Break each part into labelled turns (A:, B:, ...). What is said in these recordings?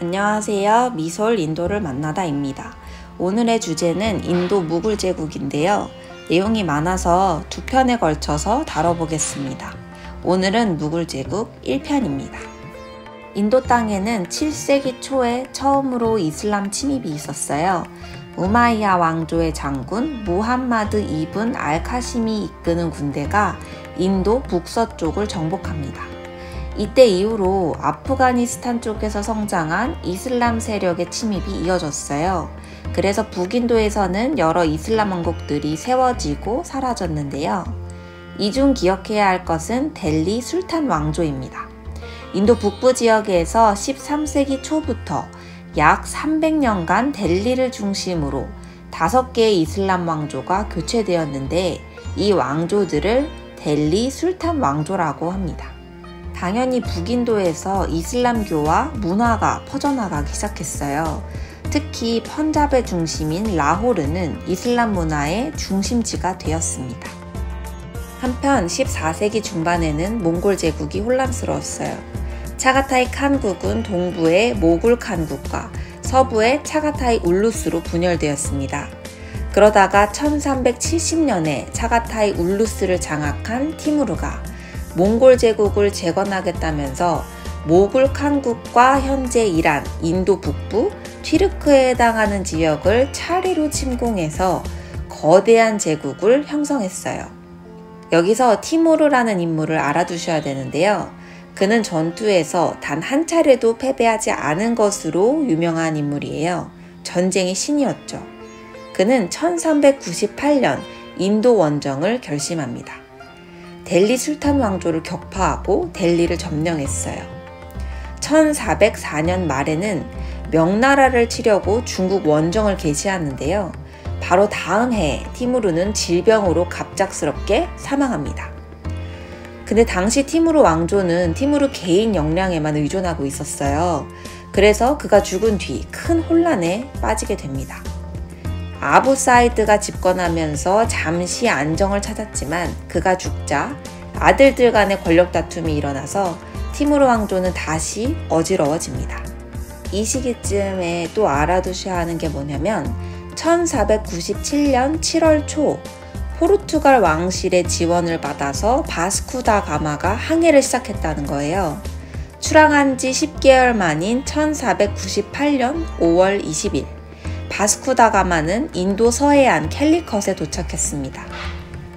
A: 안녕하세요. 미솔 인도를 만나다입니다. 오늘의 주제는 인도 무굴 제국인데요. 내용이 많아서 두 편에 걸쳐서 다뤄보겠습니다. 오늘은 무굴 제국 1편입니다. 인도 땅에는 7세기 초에 처음으로 이슬람 침입이 있었어요. 우마이야 왕조의 장군 무함마드 이븐 알카심이 이끄는 군대가 인도 북서쪽을 정복합니다. 이때 이후로 아프가니스탄 쪽에서 성장한 이슬람 세력의 침입이 이어졌어요. 그래서 북인도에서는 여러 이슬람 왕국들이 세워지고 사라졌는데요. 이 중 기억해야 할 것은 델리 술탄 왕조입니다. 인도 북부 지역에서 13세기 초부터 약 300년간 델리를 중심으로 5개의 이슬람 왕조가 교체되었는데 이 왕조들을 델리 술탄 왕조라고 합니다. 당연히 북인도에서 이슬람교와 문화가 퍼져나가기 시작했어요. 특히 펀잡의 중심인 라호르는 이슬람 문화의 중심지가 되었습니다. 한편 14세기 중반에는 몽골 제국이 혼란스러웠어요. 차가타이 칸국은 동부의 모굴 칸국과 서부의 차가타이 울루스로 분열되었습니다. 그러다가 1370년에 차가타이 울루스를 장악한 티무르가 몽골 제국을 재건하겠다면서 모굴 칸국과 현재 이란, 인도 북부, 튀르크에 해당하는 지역을 차례로 침공해서 거대한 제국을 형성했어요. 여기서 티모르라는 인물을 알아두셔야 되는데요. 그는 전투에서 단 한 차례도 패배하지 않은 것으로 유명한 인물이에요. 전쟁의 신이었죠. 그는 1398년 인도 원정을 결심합니다. 델리 술탄 왕조를 격파하고 델리를 점령했어요. 1404년 말에는 명나라를 치려고 중국 원정을 개시하는데요. 바로 다음 해에 티무르는 질병으로 갑작스럽게 사망합니다. 근데 당시 티무르 왕조는 티무르 개인 역량에만 의존하고 있었어요. 그래서 그가 죽은 뒤 큰 혼란에 빠지게 됩니다. 아부사이드가 집권하면서 잠시 안정을 찾았지만 그가 죽자 아들들 간의 권력 다툼이 일어나서 티무르 왕조는 다시 어지러워집니다. 이 시기쯤에 또 알아두셔야 하는 게 뭐냐면 1497년 7월 초 포르투갈 왕실의 지원을 받아서 바스쿠다 가마가 항해를 시작했다는 거예요. 출항한 지 10개월 만인 1498년 5월 20일 바스쿠다가마는 인도 서해안 캘리컷에 도착했습니다.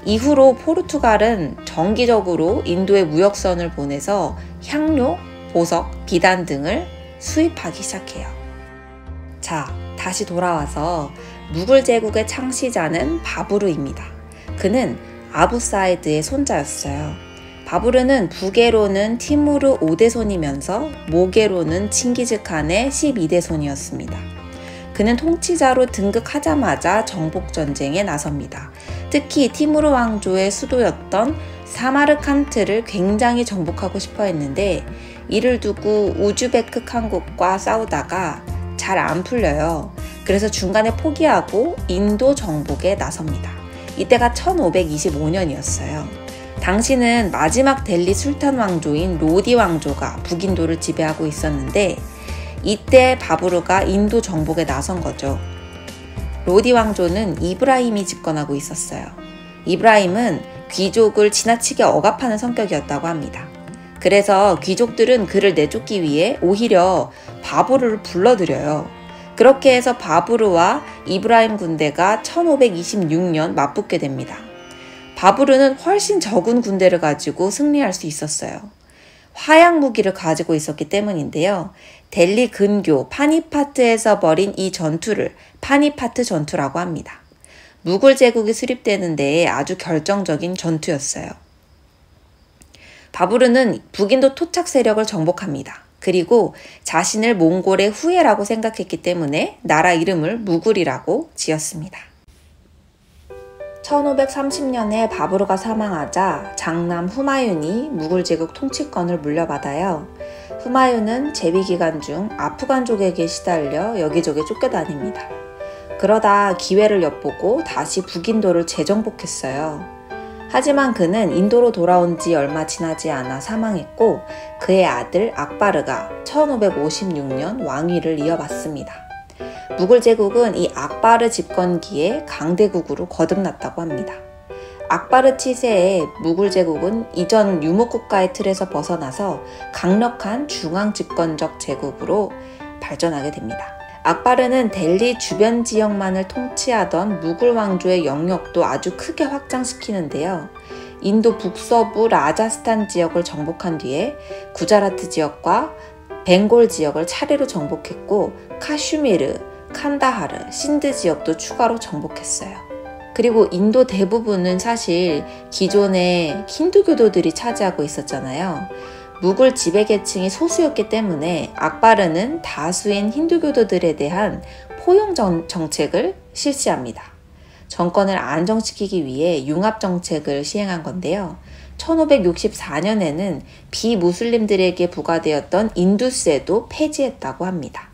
A: 이후로 포르투갈은 정기적으로 인도에 무역선을 보내서 향료, 보석, 비단 등을 수입하기 시작해요. 자, 다시 돌아와서 무굴 제국의 창시자는 바부르입니다. 그는 아부사이드의 손자였어요. 바부르는 북계로는 티무르 5대 손이면서 모계로는 칭기즈칸의 12대 손이었습니다. 그는 통치자로 등극하자마자 정복전쟁에 나섭니다. 특히 티무르 왕조의 수도였던 사마르칸트를 굉장히 정복하고 싶어 했는데 이를 두고 우즈베크 칸국과 싸우다가 잘 안 풀려요. 그래서 중간에 포기하고 인도 정복에 나섭니다. 이때가 1525년이었어요. 당시는 마지막 델리 술탄 왕조인 로디 왕조가 북인도를 지배하고 있었는데 이때 바부르가 인도 정복에 나선 거죠. 로디 왕조는 이브라임이 집권하고 있었어요. 이브라임은 귀족을 지나치게 억압하는 성격이었다고 합니다. 그래서 귀족들은 그를 내쫓기 위해 오히려 바부르를 불러들여요. 그렇게 해서 바부르와 이브라임 군대가 1526년 맞붙게 됩니다. 바부르는 훨씬 적은 군대를 가지고 승리할 수 있었어요. 화약 무기를 가지고 있었기 때문인데요. 델리 근교 파니파트에서 벌인 이 전투를 파니파트 전투라고 합니다. 무굴 제국이 수립되는 데에 아주 결정적인 전투였어요. 바부르는 북인도 토착 세력을 정복합니다. 그리고 자신을 몽골의 후예라고 생각했기 때문에 나라 이름을 무굴이라고 지었습니다. 1530년에 바부르가 사망하자 장남 후마윤이 무굴 제국 통치권을 물려받아요. 후마윤은 재위 기간 중 아프간족에게 시달려 여기저기 쫓겨다닙니다. 그러다 기회를 엿보고 다시 북인도를 재정복했어요. 하지만 그는 인도로 돌아온 지 얼마 지나지 않아 사망했고 그의 아들 악바르가 1556년 왕위를 이어받습니다. 무굴 제국은 이 악바르 집권기에 강대국으로 거듭났다고 합니다. 악바르 치세에 무굴 제국은 이전 유목국가의 틀에서 벗어나서 강력한 중앙 집권적 제국으로 발전하게 됩니다. 악바르는 델리 주변 지역만을 통치하던 무굴 왕조의 영역도 아주 크게 확장시키는데요. 인도 북서부 라자스탄 지역을 정복한 뒤에 구자라트 지역과 벵골 지역을 차례로 정복했고 카슈미르, 칸다하르, 신드 지역도 추가로 정복했어요. 그리고 인도 대부분은 사실 기존의 힌두교도들이 차지하고 있었잖아요. 무굴 지배계층이 소수였기 때문에 악바르는 다수인 힌두교도들에 대한 포용 정책을 실시합니다. 정권을 안정시키기 위해 융합 정책을 시행한 건데요. 1564년에는 비무슬림들에게 부과되었던 인두세도 폐지했다고 합니다.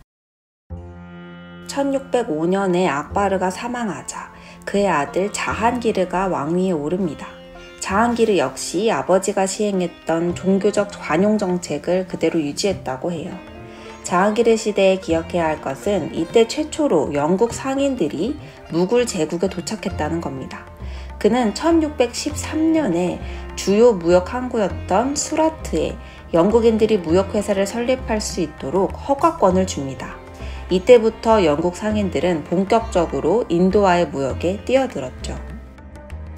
A: 1605년에 악바르가 사망하자 그의 아들 자한기르가 왕위에 오릅니다. 자한기르 역시 아버지가 시행했던 종교적 관용 정책을 그대로 유지했다고 해요. 자한기르 시대에 기억해야 할 것은 이때 최초로 영국 상인들이 무굴 제국에 도착했다는 겁니다. 그는 1613년에 주요 무역 항구였던 수라트에 영국인들이 무역회사를 설립할 수 있도록 허가권을 줍니다. 이때부터 영국 상인들은 본격적으로 인도와의 무역에 뛰어들었죠.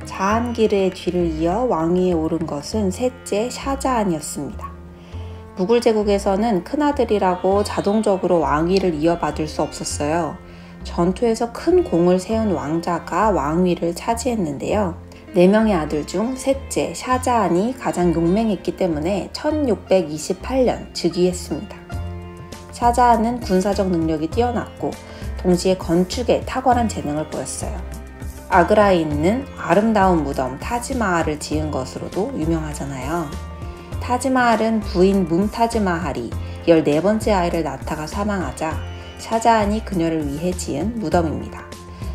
A: 자한기르의 뒤를 이어 왕위에 오른 것은 셋째 샤자한이었습니다. 무굴 제국에서는 큰아들이라고 자동적으로 왕위를 이어받을 수 없었어요. 전투에서 큰 공을 세운 왕자가 왕위를 차지했는데요. 4명의 아들 중 셋째 샤자한이 가장 용맹했기 때문에 1628년 즉위했습니다. 샤자한은 군사적 능력이 뛰어났고 동시에 건축에 탁월한 재능을 보였어요. 아그라에 있는 아름다운 무덤 타지마할을 지은 것으로도 유명하잖아요. 타지마할은 부인 뭄타지마할이 14번째 아이를 낳다가 사망하자 샤자한이 그녀를 위해 지은 무덤입니다.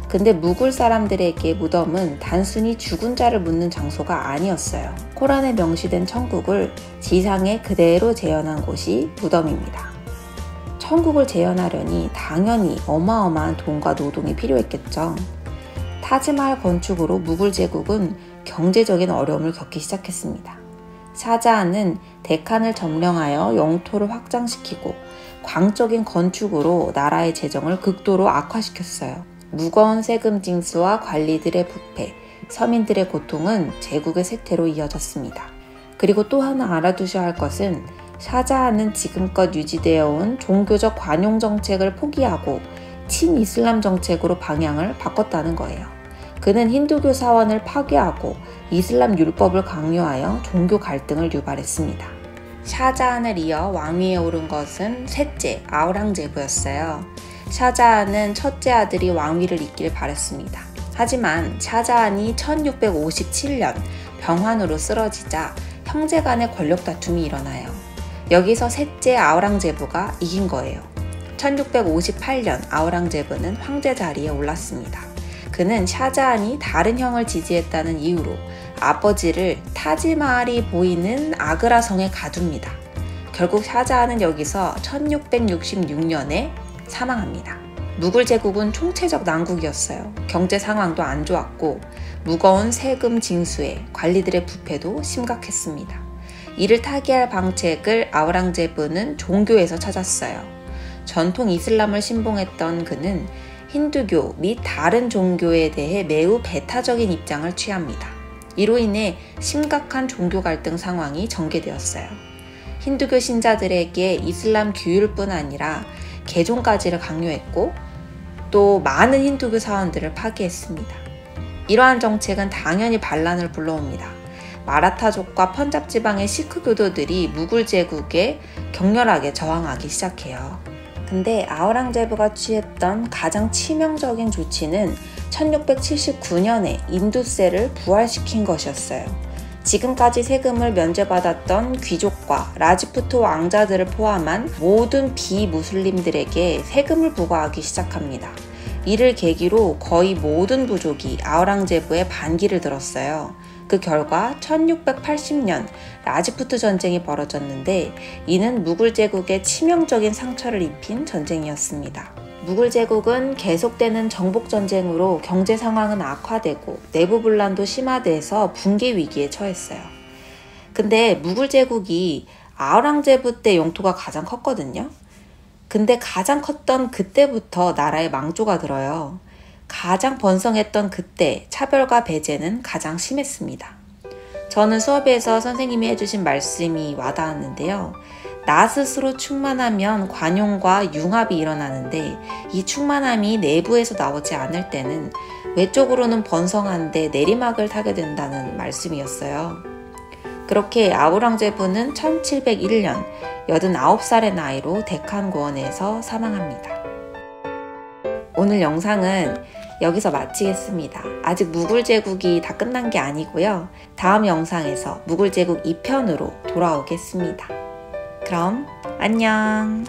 A: 근데 무굴 사람들에게 무덤은 단순히 죽은 자를 묻는 장소가 아니었어요. 코란에 명시된 천국을 지상에 그대로 재현한 곳이 무덤입니다. 천국을 재현하려니 당연히 어마어마한 돈과 노동이 필요했겠죠. 타지마할 건축으로 무굴 제국은 경제적인 어려움을 겪기 시작했습니다. 샤자한은 데칸을 점령하여 영토를 확장시키고 광적인 건축으로 나라의 재정을 극도로 악화시켰어요. 무거운 세금 징수와 관리들의 부패, 서민들의 고통은 제국의 세태로 이어졌습니다. 그리고 또 하나 알아두셔야 할 것은 샤자한은 지금껏 유지되어 온 종교적 관용 정책을 포기하고 친이슬람 정책으로 방향을 바꿨다는 거예요. 그는 힌두교 사원을 파괴하고 이슬람 율법을 강요하여 종교 갈등을 유발했습니다. 샤자한을 이어 왕위에 오른 것은 셋째 아우랑제부였어요. 샤자한은 첫째 아들이 왕위를 잇길 바랬습니다. 하지만 샤자한이 1657년 병환으로 쓰러지자 형제 간의 권력 다툼이 일어나요. 여기서 셋째 아우랑제부가 이긴 거예요. 1658년 아우랑제부는 황제 자리에 올랐습니다. 그는 샤자한이 다른 형을 지지했다는 이유로 아버지를 타지마할이 보이는 아그라 성에 가둡니다. 결국 샤자한은 여기서 1666년에 사망합니다. 무굴 제국은 총체적 난국이었어요. 경제 상황도 안 좋았고 무거운 세금 징수에 관리들의 부패도 심각했습니다. 이를 타개할 방책을 아우랑제부는 종교에서 찾았어요. 전통 이슬람을 신봉했던 그는 힌두교 및 다른 종교에 대해 매우 배타적인 입장을 취합니다. 이로 인해 심각한 종교 갈등 상황이 전개되었어요. 힌두교 신자들에게 이슬람 규율뿐 아니라 개종까지를 강요했고 또 많은 힌두교 사원들을 파괴했습니다. 이러한 정책은 당연히 반란을 불러옵니다. 마라타족과 펀잡 지방의 시크 교도들이 무굴 제국에 격렬하게 저항하기 시작해요. 근데 아우랑제부가 취했던 가장 치명적인 조치는 1679년에 인두세를 부활시킨 것이었어요. 지금까지 세금을 면제받았던 귀족과 라지푸트 왕자들을 포함한 모든 비무슬림들에게 세금을 부과하기 시작합니다. 이를 계기로 거의 모든 부족이 아우랑제부의 반기를 들었어요. 그 결과 1680년 라지푸트 전쟁이 벌어졌는데 이는 무굴 제국에 치명적인 상처를 입힌 전쟁이었습니다. 무굴 제국은 계속되는 정복 전쟁으로 경제 상황은 악화되고 내부 분란도 심화돼서 붕괴 위기에 처했어요. 근데 무굴 제국이 아우랑제부 때 영토가 가장 컸거든요. 근데 가장 컸던 그때부터 나라에 망조가 들어요. 가장 번성했던 그때 차별과 배제는 가장 심했습니다. 저는 수업에서 선생님이 해주신 말씀이 와닿았는데요. 나 스스로 충만하면 관용과 융합이 일어나는데 이 충만함이 내부에서 나오지 않을 때는 외적으로는 번성한데 내리막을 타게 된다는 말씀이었어요. 그렇게 아우랑제부는 1701년 89살의 나이로 데칸고원에서 사망합니다. 오늘 영상은 여기서 마치겠습니다. 아직 무굴 제국이 다 끝난 게 아니고요. 다음 영상에서 무굴 제국 2편으로 돌아오겠습니다. 그럼 안녕.